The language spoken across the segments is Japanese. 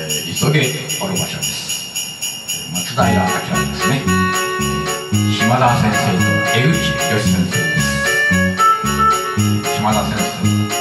えー、急げおる場所です。松平明ですね。島田先生と江口義先生です。島田先生。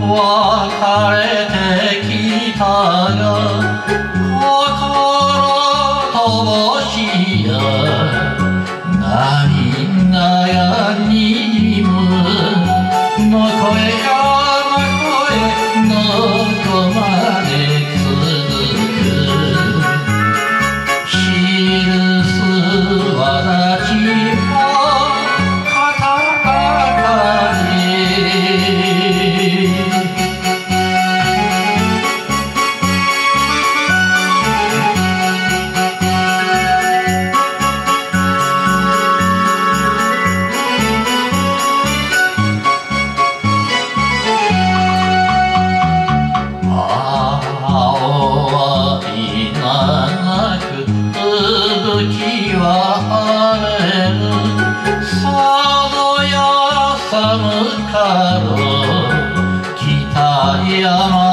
別れてきたがなく吹雪は晴れるさぞや寒かろう北山。